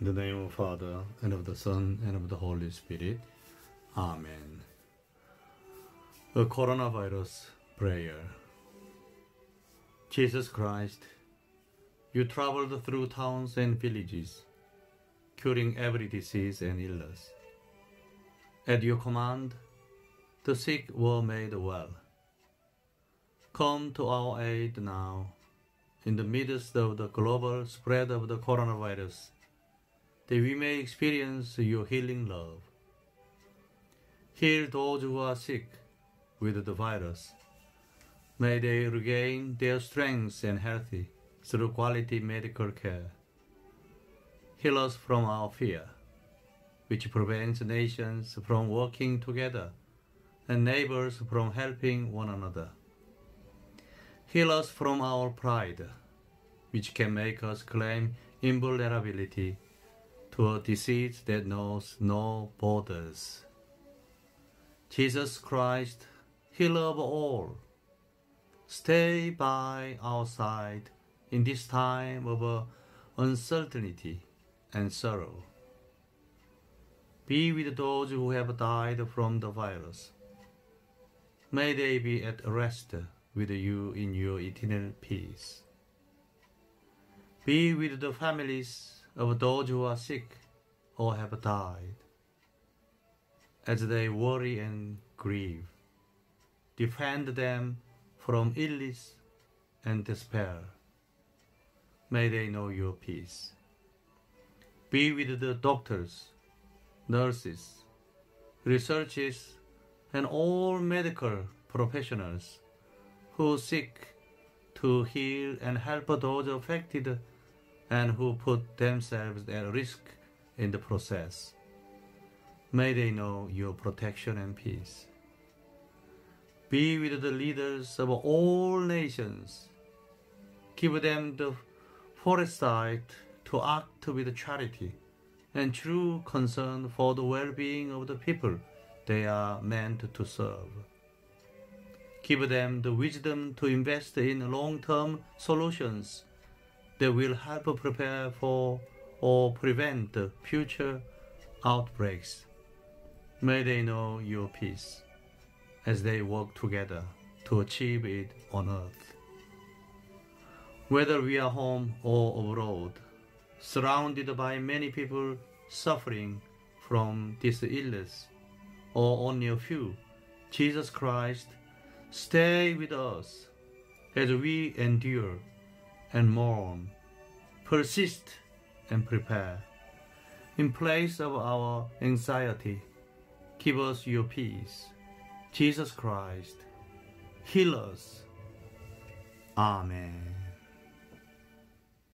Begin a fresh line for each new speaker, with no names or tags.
In the name of the Father, and of the Son, and of the Holy Spirit. Amen. The coronavirus prayer. Jesus Christ, you traveled through towns and villages, curing every disease and illness. At your command, the sick were made well. Come to our aid now, in the midst of the global spread of the coronavirus that we may experience your healing love. Heal those who are sick with the virus. May they regain their strength and healthy through quality medical care. Heal us from our fear, which prevents nations from working together and neighbors from helping one another. Heal us from our pride, which can make us claim invulnerability to a disease that knows no borders. Jesus Christ, healer of all, stay by our side in this time of uncertainty and sorrow. Be with those who have died from the virus. May they be at rest with you in your eternal peace. Be with the families of those who are sick or have died, as they worry and grieve. Defend them from illness and despair. May they know your peace. Be with the doctors, nurses, researchers, and all medical professionals who seek to heal and help those affected and who put themselves at risk in the process. May they know your protection and peace. Be with the leaders of all nations. Give them the foresight to act with charity and true concern for the well-being of the people they are meant to serve. Give them the wisdom to invest in long-term solutions that will help prepare for or prevent future outbreaks. May they know your peace as they work together to achieve it on earth. Whether we are home or abroad, surrounded by many people suffering from this illness, or only a few, Jesus Christ, stay with us as we endure and mourn, persist and prepare. In place of our anxiety, give us your peace. Jesus Christ, heal us. Amen.